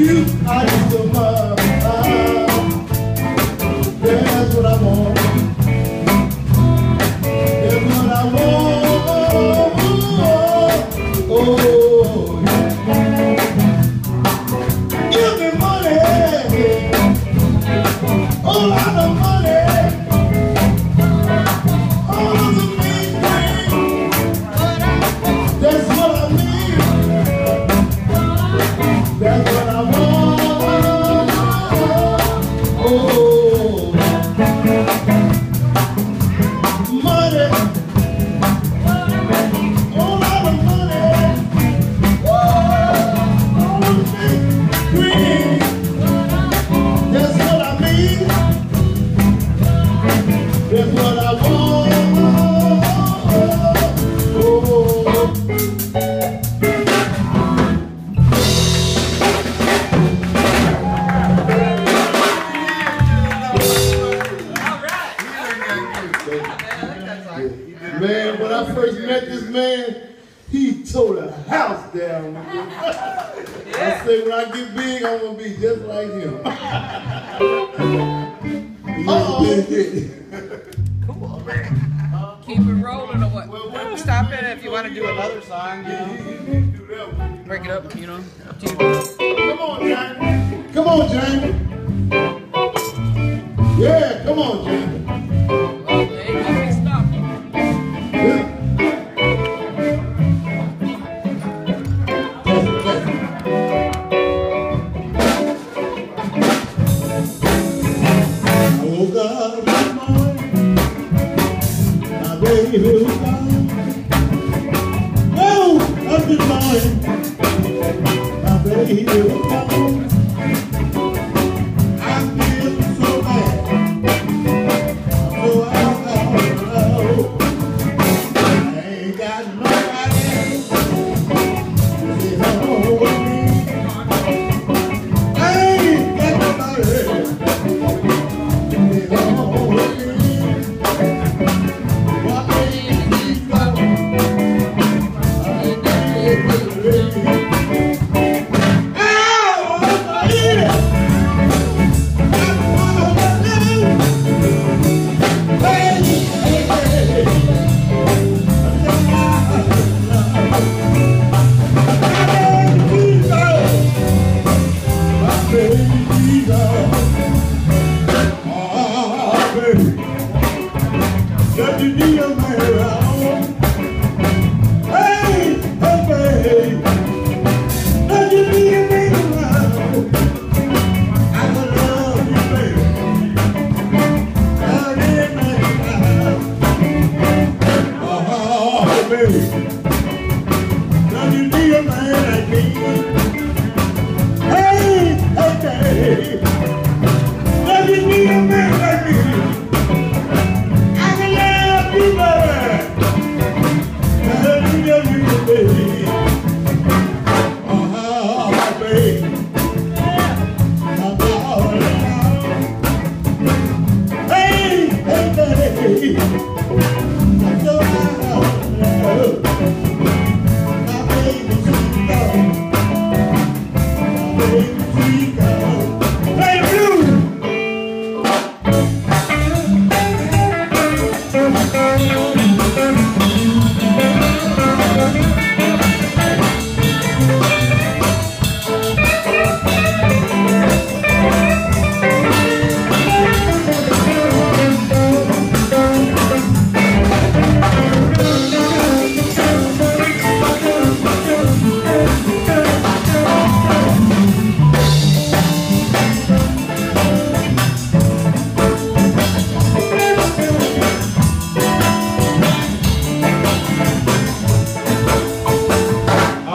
you, I used to love. I say when I get big, I'm gonna be just like him. oh. Keep it rolling or what? Well, well, Stop it if you want to do another song, you know. Break it up, you know. Come on, Jack. Come on, Jack. Yeah, come on, Jack. baby.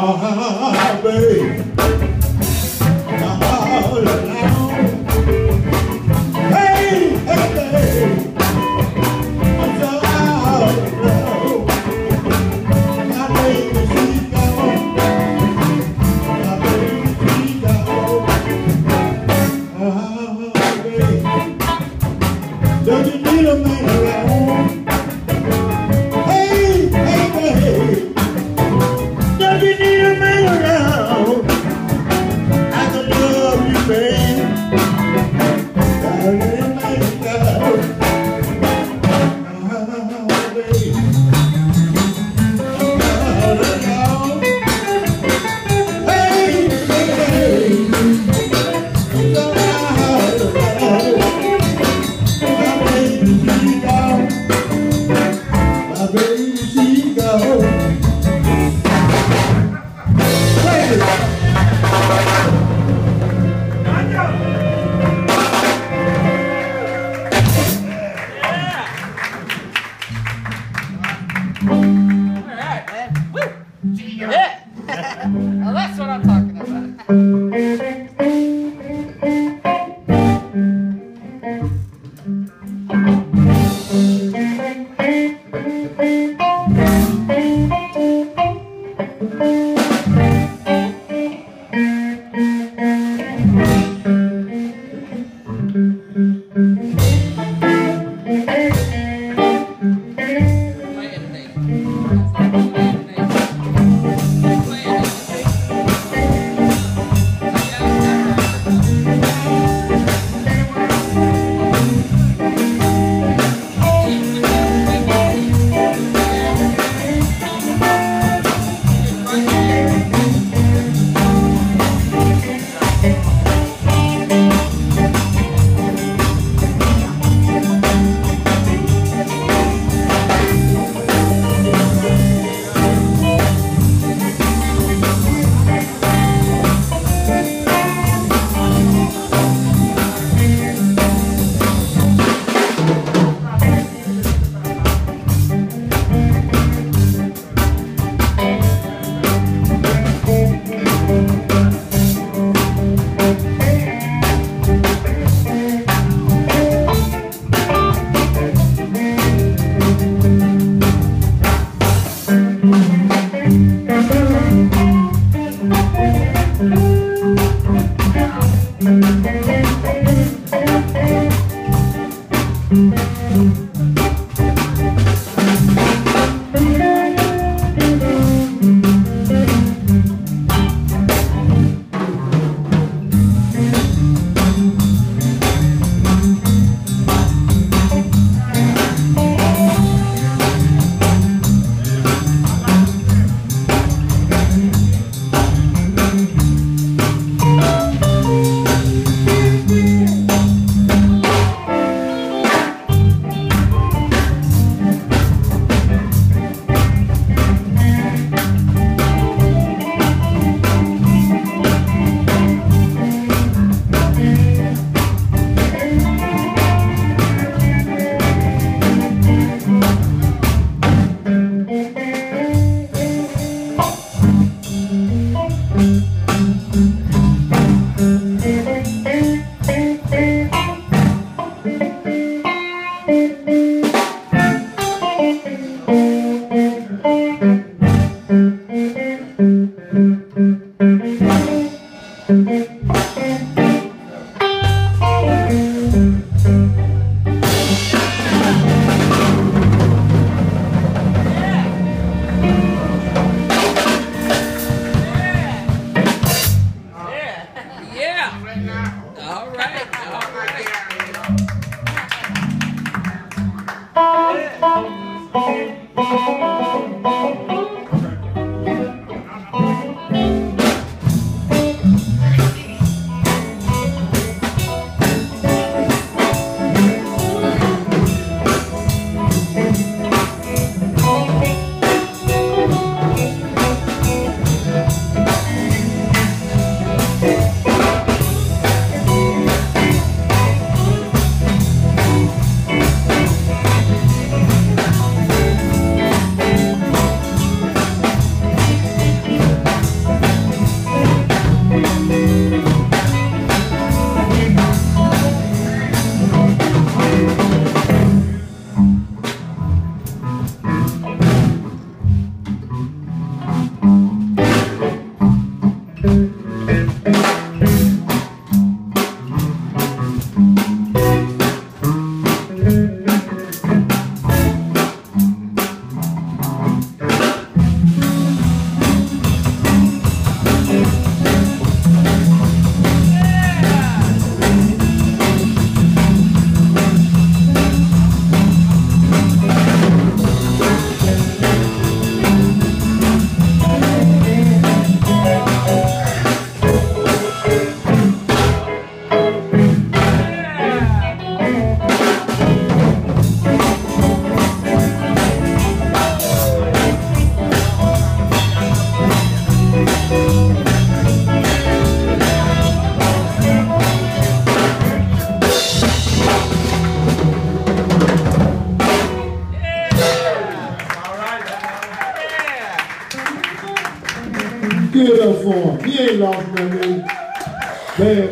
Ah, babe. Yeah. Música Bad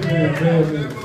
man, bad man.